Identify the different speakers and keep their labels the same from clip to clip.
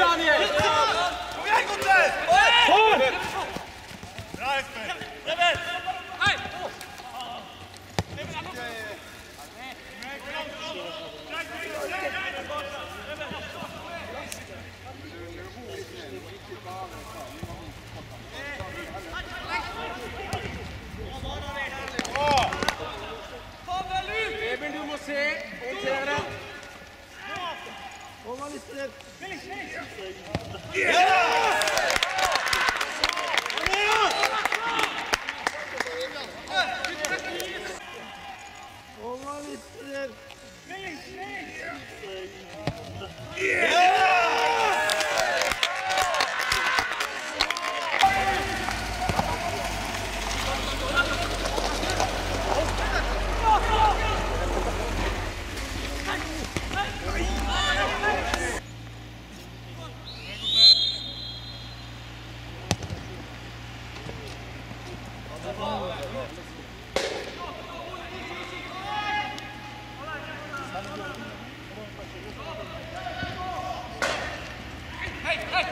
Speaker 1: down here. Yeah.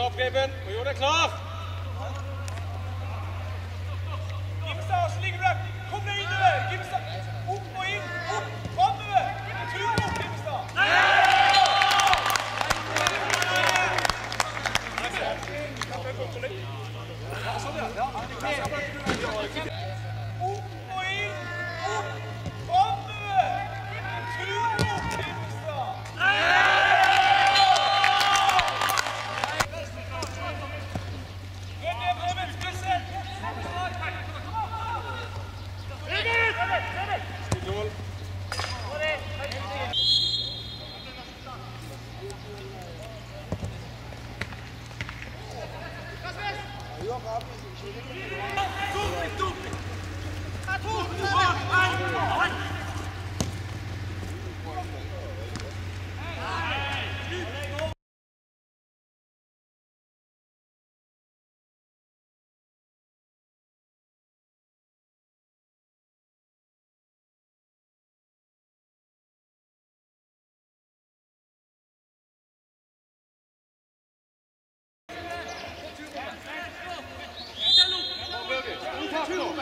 Speaker 1: We geben. Jona Klaaf. Yok abi şeyde Tut tut. Good, good.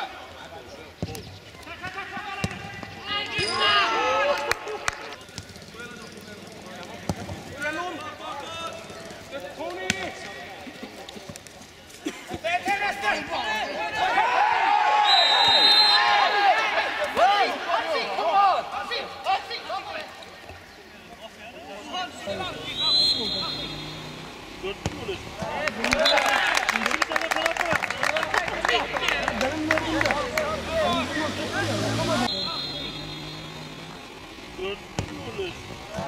Speaker 1: Good.